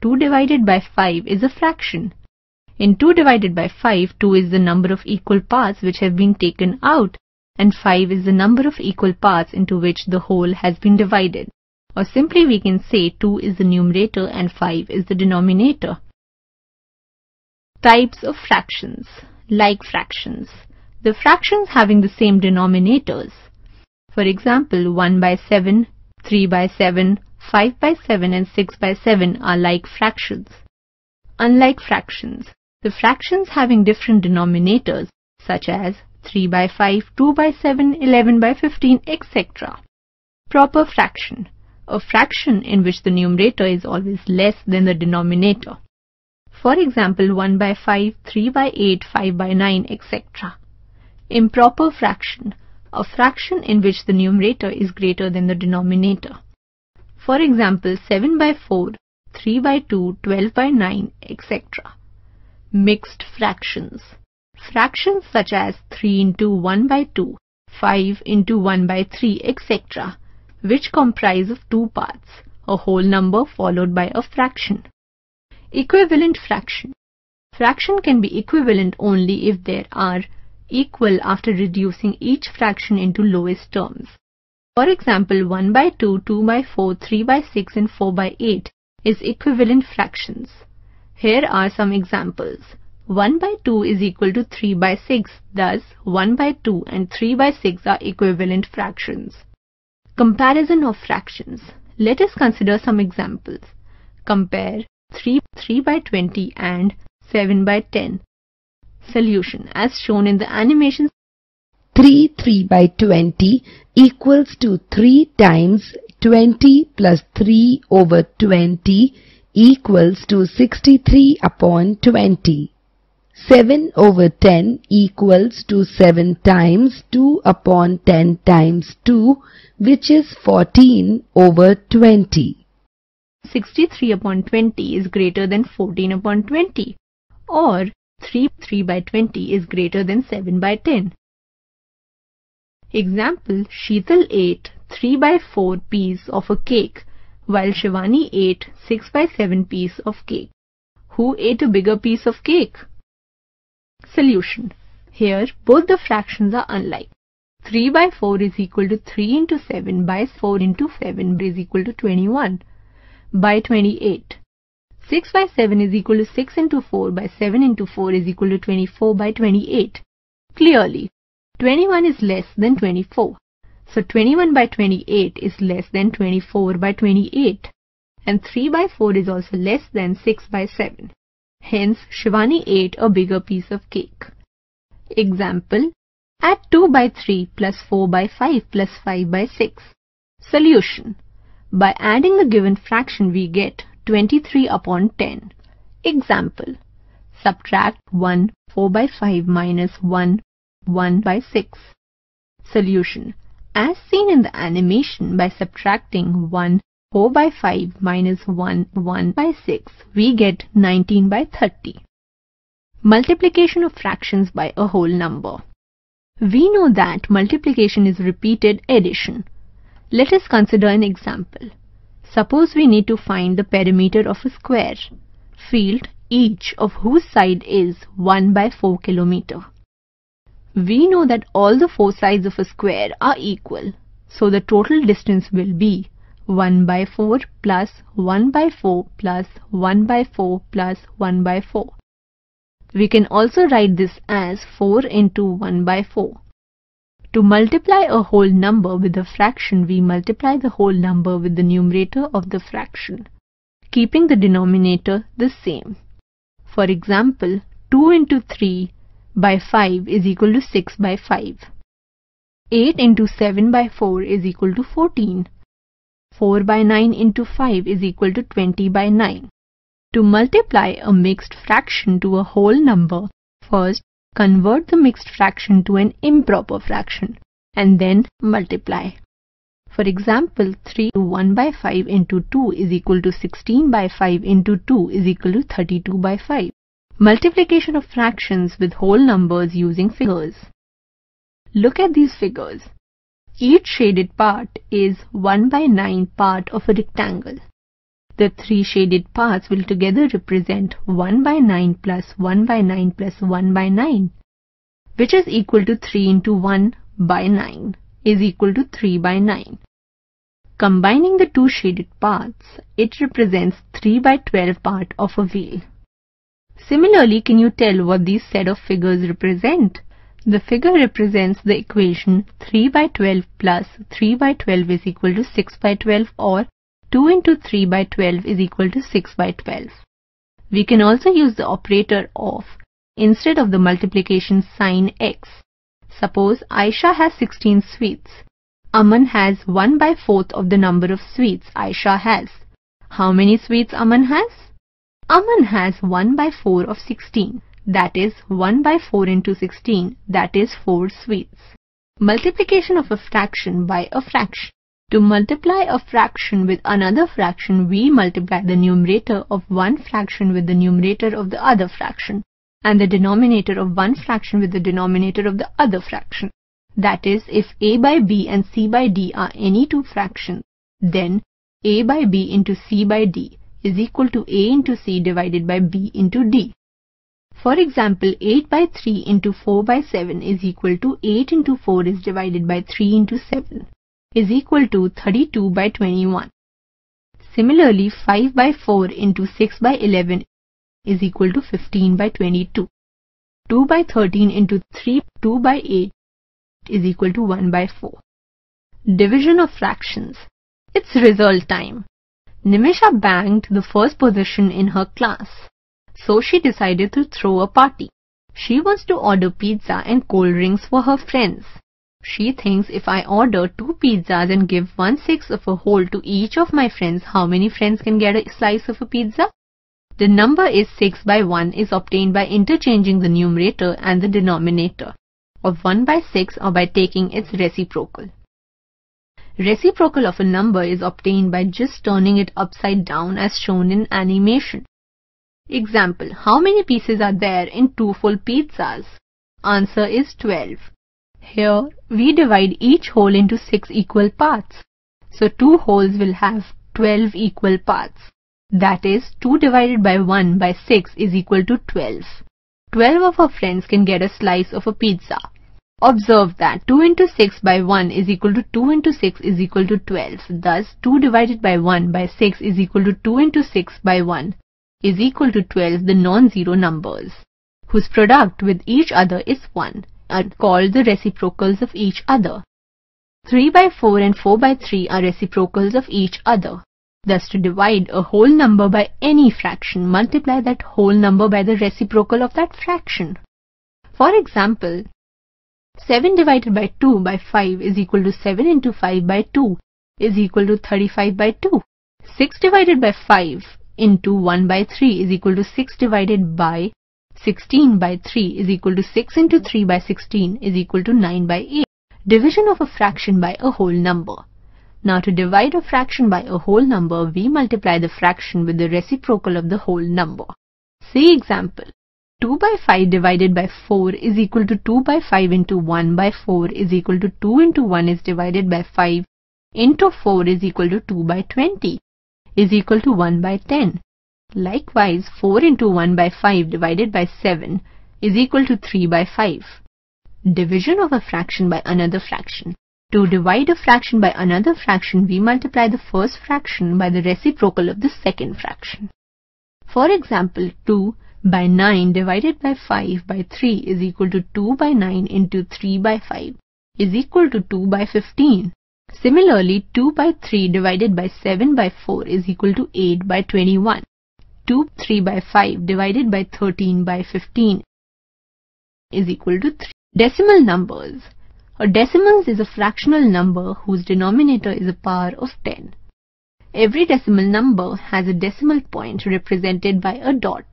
2 divided by 5 is a fraction. In 2 divided by 5, 2 is the number of equal parts which have been taken out and 5 is the number of equal parts into which the whole has been divided. Or simply we can say 2 is the numerator and 5 is the denominator. Types of fractions. Like fractions. The fractions having the same denominators. For example, 1 by 7, 3 by 7, 5 by 7 and 6 by 7 are like fractions. Unlike fractions, the fractions having different denominators such as 3 by 5, 2 by 7, 11 by 15, etc. Proper fraction. A fraction in which the numerator is always less than the denominator. For example, 1 by 5, 3 by 8, 5 by 9, etc. Improper fraction. A fraction in which the numerator is greater than the denominator. For example, 7 by 4, 3 by 2, 12 by 9, etc. Mixed fractions. Fractions such as 3 into 1 by 2, 5 into 1 by 3, etc. which comprise of two parts, a whole number followed by a fraction. Equivalent fraction. Fraction can be equivalent only if there are equal after reducing each fraction into lowest terms. For example, 1 by 2, 2 by 4, 3 by 6 and 4 by 8 is equivalent fractions. Here are some examples. 1 by 2 is equal to 3 by 6. Thus, 1 by 2 and 3 by 6 are equivalent fractions. Comparison of fractions. Let us consider some examples. Compare 3, 3 by 20 and 7 by 10. Solution as shown in the animation 3 3 by 20 equals to 3 times 20 plus 3 over 20 equals to 63 upon 20. 7 over 10 equals to 7 times 2 upon 10 times 2 which is 14 over 20. 63 upon 20 is greater than 14 upon 20 or 3 3 by 20 is greater than 7 by 10. Example, Sheetal ate 3 by 4 piece of a cake while Shivani ate 6 by 7 piece of cake. Who ate a bigger piece of cake? Solution. Here both the fractions are unlike. 3 by 4 is equal to 3 into 7 by 4 into 7 is equal to 21 by 28. 6 by 7 is equal to 6 into 4 by 7 into 4 is equal to 24 by 28. Clearly, 21 is less than 24. So 21 by 28 is less than 24 by 28. And 3 by 4 is also less than 6 by 7. Hence, Shivani ate a bigger piece of cake. Example, add 2 by 3 plus 4 by 5 plus 5 by 6. Solution. By adding the given fraction we get 23 upon 10. Example. Subtract 1 4 by 5 minus 1 1 by 6. Solution. As seen in the animation by subtracting 1 4 by 5 minus 1 1 by 6 we get 19 by 30. Multiplication of fractions by a whole number. We know that multiplication is repeated addition. Let us consider an example. Suppose we need to find the perimeter of a square, field each of whose side is 1 by 4 kilometer. We know that all the four sides of a square are equal. So the total distance will be 1 by 4 plus 1 by 4 plus 1 by 4 plus 1 by 4. We can also write this as 4 into 1 by 4. To multiply a whole number with a fraction, we multiply the whole number with the numerator of the fraction, keeping the denominator the same. For example, 2 into 3 by 5 is equal to 6 by 5. 8 into 7 by 4 is equal to 14. 4 by 9 into 5 is equal to 20 by 9. To multiply a mixed fraction to a whole number, first convert the mixed fraction to an improper fraction and then multiply. For example, 3 to 1 by 5 into 2 is equal to 16 by 5 into 2 is equal to 32 by 5. Multiplication of fractions with whole numbers using figures. Look at these figures. Each shaded part is 1 by 9 part of a rectangle. The three shaded parts will together represent 1 by 9 plus 1 by 9 plus 1 by 9 which is equal to 3 into 1 by 9 is equal to 3 by 9. Combining the two shaded parts, it represents 3 by 12 part of a wheel. Similarly, can you tell what these set of figures represent? The figure represents the equation 3 by 12 plus 3 by 12 is equal to 6 by 12 or 2 into 3 by 12 is equal to 6 by 12. We can also use the operator of instead of the multiplication sign x. Suppose Aisha has 16 sweets. Aman has 1 by 4th of the number of sweets Aisha has. How many sweets Aman has? Aman has 1 by 4 of 16. That is 1 by 4 into 16. That is 4 sweets. Multiplication of a fraction by a fraction. To multiply a fraction with another fraction, we multiply the numerator of one fraction with the numerator of the other fraction and the denominator of one fraction with the denominator of the other fraction. That is, if a by b and c by d are any two fractions, then a by b into c by d is equal to a into c divided by b into d. For example, 8 by 3 into 4 by 7 is equal to 8 into 4 is divided by 3 into 7 is equal to 32 by 21. Similarly, 5 by 4 into 6 by 11 is equal to 15 by 22. 2 by 13 into 3, 2 by 8 is equal to 1 by 4. Division of fractions. It's result time. Nimisha banked the first position in her class. So she decided to throw a party. She wants to order pizza and cold drinks for her friends. She thinks if I order two pizzas and give one-sixth of a whole to each of my friends, how many friends can get a slice of a pizza? The number is 6 by 1 is obtained by interchanging the numerator and the denominator of 1 by 6 or by taking its reciprocal. Reciprocal of a number is obtained by just turning it upside down as shown in animation. Example, how many pieces are there in two full pizzas? Answer is 12. Here, we divide each whole into 6 equal parts. So two wholes will have 12 equal parts. That is, 2 divided by 1 by 6 is equal to 12. 12 of our friends can get a slice of a pizza. Observe that 2 into 6 by 1 is equal to 2 into 6 is equal to 12. Thus, 2 divided by 1 by 6 is equal to 2 into 6 by 1 is equal to 12 the non-zero numbers, whose product with each other is 1, are called the reciprocals of each other. 3 by 4 and 4 by 3 are reciprocals of each other. Thus to divide a whole number by any fraction, multiply that whole number by the reciprocal of that fraction. For example, 7 divided by 2 by 5 is equal to 7 into 5 by 2 is equal to 35 by 2. 6 divided by 5 into 1 by 3 is equal to 6 divided by 16 by 3 is equal to 6 into 3 by 16 is equal to 9 by 8. Division of a fraction by a whole number. Now to divide a fraction by a whole number, we multiply the fraction with the reciprocal of the whole number. See example. 2 by 5 divided by 4 is equal to 2 by 5 into 1 by 4 is equal to 2 into 1 is divided by 5 into 4 is equal to 2 by 20 is equal to 1 by 10. Likewise, 4 into 1 by 5 divided by 7 is equal to 3 by 5. Division of a fraction by another fraction. To divide a fraction by another fraction, we multiply the first fraction by the reciprocal of the second fraction. For example, 2 by 9 divided by 5 by 3 is equal to 2 by 9 into 3 by 5 is equal to 2 by 15. Similarly, 2 by 3 divided by 7 by 4 is equal to 8 by 21. 2 3 by 5 divided by 13 by 15 is equal to 3. Decimal numbers a decimal is a fractional number whose denominator is a power of 10. Every decimal number has a decimal point represented by a dot.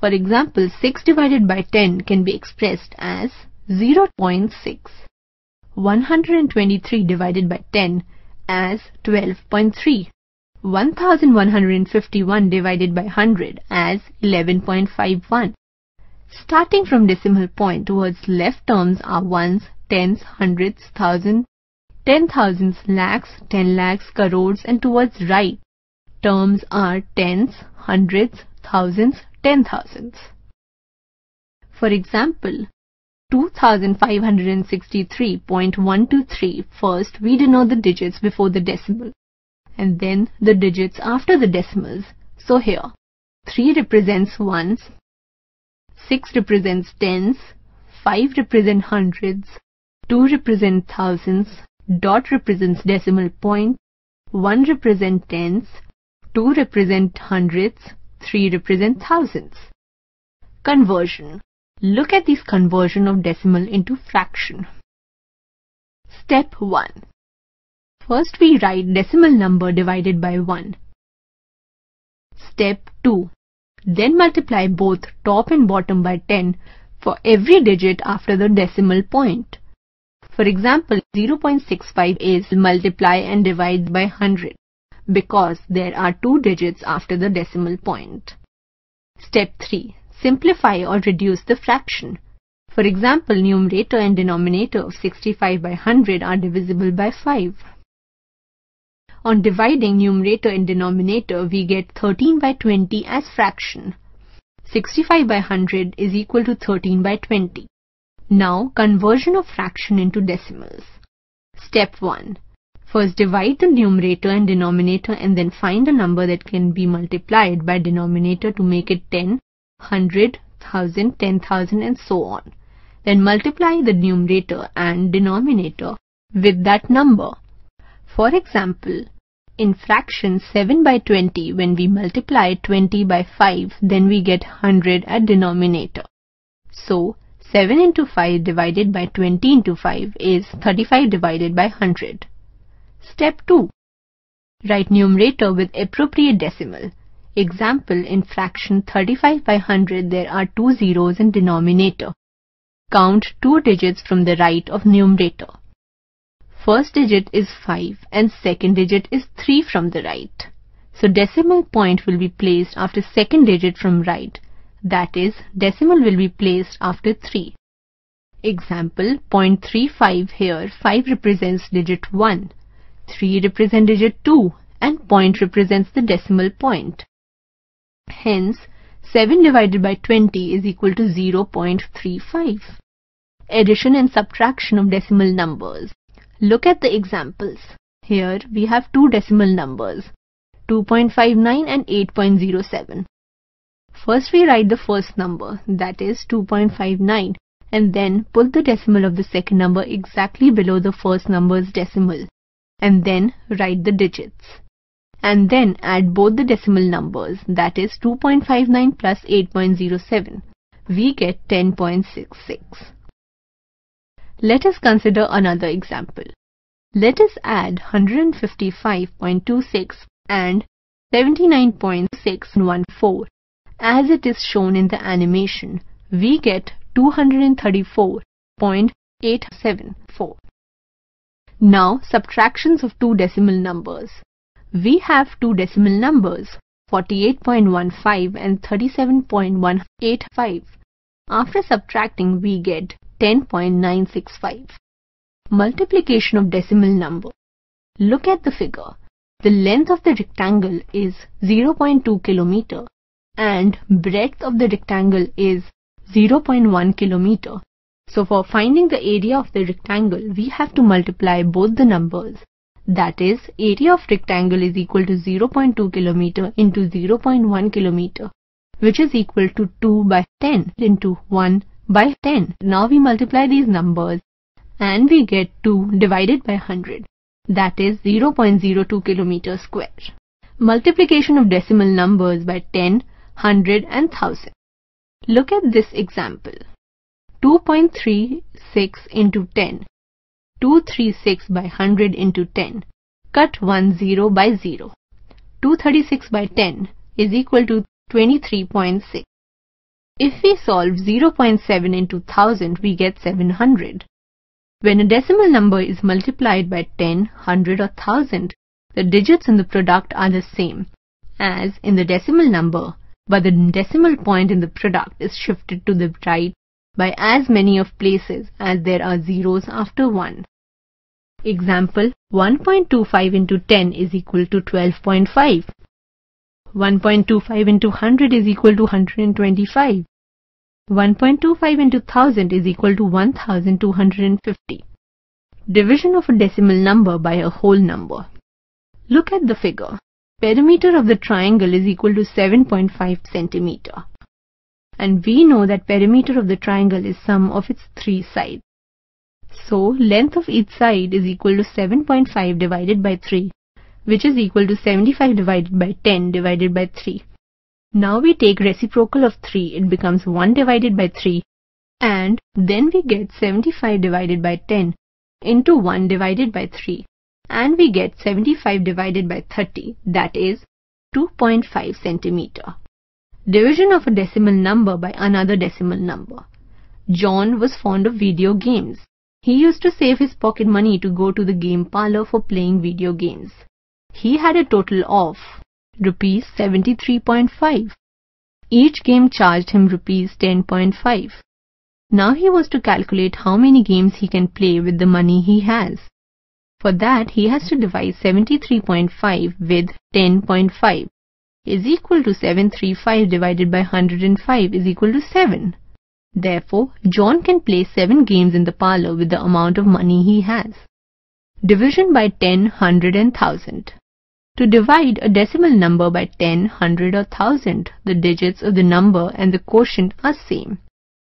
For example, 6 divided by 10 can be expressed as 0.6. 123 divided by 10 as 12.3. 1151 divided by 100 as 11.51. Starting from decimal point towards left terms are ones, tens, hundreds, thousands, ten thousands, lakhs, ten lakhs, crores and towards right terms are tens, hundreds, thousands, ten thousands. For example, 2563.123 first we denote the digits before the decimal and then the digits after the decimals. So here 3 represents ones, 6 represents tens, 5 represent hundreds, 2 represent thousands, dot represents decimal point, 1 represent tens, 2 represent hundreds, 3 represent thousands. Conversion. Look at this conversion of decimal into fraction. Step 1. First we write decimal number divided by 1. Step 2. Then multiply both top and bottom by 10 for every digit after the decimal point. For example, 0.65 is multiply and divide by 100 because there are two digits after the decimal point. Step 3. Simplify or reduce the fraction. For example, numerator and denominator of 65 by 100 are divisible by 5. On dividing numerator and denominator, we get 13 by 20 as fraction. 65 by 100 is equal to 13 by 20. Now, conversion of fraction into decimals. Step 1. First divide the numerator and denominator and then find a number that can be multiplied by denominator to make it 10 hundred, thousand, ten thousand and so on. Then multiply the numerator and denominator with that number. For example, in fraction 7 by 20, when we multiply 20 by 5, then we get 100 at denominator. So, 7 into 5 divided by 20 into 5 is 35 divided by 100. Step 2. Write numerator with appropriate decimal. Example, in fraction 35 by 100 there are two zeros in denominator. Count two digits from the right of numerator. First digit is 5 and second digit is 3 from the right. So decimal point will be placed after second digit from right. That is, decimal will be placed after 3. Example, 0.35 here, 5 represents digit 1, 3 represents digit 2 and point represents the decimal point. Hence, 7 divided by 20 is equal to 0.35. Addition and subtraction of decimal numbers. Look at the examples. Here we have two decimal numbers, 2.59 and 8.07. First we write the first number, that is 2.59 and then put the decimal of the second number exactly below the first number's decimal and then write the digits and then add both the decimal numbers that is 2.59 plus 8.07. We get 10.66. Let us consider another example. Let us add 155.26 and 79.614. As it is shown in the animation, we get 234.874. Now subtractions of two decimal numbers we have two decimal numbers 48.15 and 37.185. After subtracting we get 10.965. Multiplication of decimal number. Look at the figure. The length of the rectangle is 0.2 km and breadth of the rectangle is 0.1 km. So for finding the area of the rectangle, we have to multiply both the numbers that is, area of rectangle is equal to 0.2 km into 0.1 km, which is equal to 2 by 10 into 1 by 10. Now we multiply these numbers and we get 2 divided by 100. That is 0.02 km square. Multiplication of decimal numbers by 10, 100 and 1000. Look at this example. 2.36 into 10 236 by 100 into 10. Cut 1 0 by 0. 236 by 10 is equal to 23.6. If we solve 0.7 into 1000, we get 700. When a decimal number is multiplied by 10, 100 or 1000, the digits in the product are the same as in the decimal number, but the decimal point in the product is shifted to the right by as many of places as there are zeros after 1. Example 1.25 into 10 is equal to 12.5. 1.25 into 100 is equal to 125. 1.25 into 1000 is equal to 1250. Division of a decimal number by a whole number. Look at the figure. Perimeter of the triangle is equal to 7.5 centimeter. And we know that perimeter of the triangle is sum of its three sides. So, length of each side is equal to 7.5 divided by 3, which is equal to 75 divided by 10 divided by 3. Now we take reciprocal of 3, it becomes 1 divided by 3, and then we get 75 divided by 10 into 1 divided by 3, and we get 75 divided by 30, that is 2.5 centimeter. Division of a decimal number by another decimal number. John was fond of video games. He used to save his pocket money to go to the game parlor for playing video games. He had a total of rupees 73.5. Each game charged him rupees 10.5. Now he was to calculate how many games he can play with the money he has. For that he has to divide 73.5 with 10.5 is equal to 735 divided by 105 is equal to 7. Therefore, John can play 7 games in the parlor with the amount of money he has. Division by 10, 100 and 1000. To divide a decimal number by 10, 100 or 1000, the digits of the number and the quotient are same.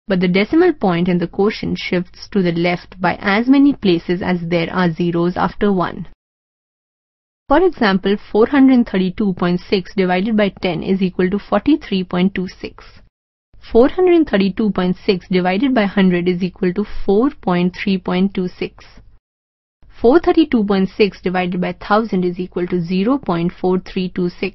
But the decimal point and the quotient shifts to the left by as many places as there are zeros after 1. For example, 432.6 divided by 10 is equal to 43.26. 432.6 divided by 100 is equal to 4.3.26. 432.6 divided by 1000 is equal to 0.4326.